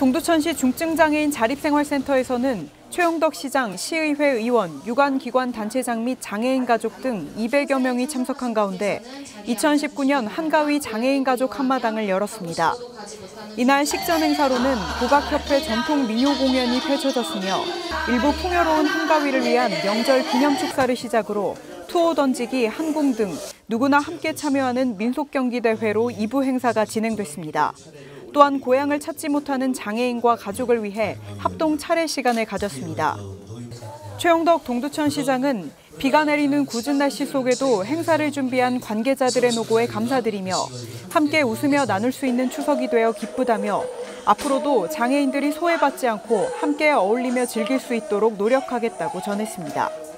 동두천시 중증장애인 자립생활센터에서는 최용덕 시장, 시의회 의원, 유관기관 단체장 및 장애인 가족 등 200여 명이 참석한 가운데 2019년 한가위 장애인 가족 한마당을 열었습니다. 이날 식전 행사로는 국악협회 전통 민요 공연이 펼쳐졌으며 일부 풍요로운 한가위를 위한 명절 기념 축사를 시작으로 투어 던지기, 한궁 등 누구나 함께 참여하는 민속 경기 대회로 2부 행사가 진행됐습니다. 또한 고향을 찾지 못하는 장애인과 가족을 위해 합동 차례 시간을 가졌습니다. 최영덕 동두천 시장은 비가 내리는 궂은 날씨 속에도 행사를 준비한 관계자들의 노고에 감사드리며 함께 웃으며 나눌 수 있는 추석이 되어 기쁘다며 앞으로도 장애인들이 소외받지 않고 함께 어울리며 즐길 수 있도록 노력하겠다고 전했습니다.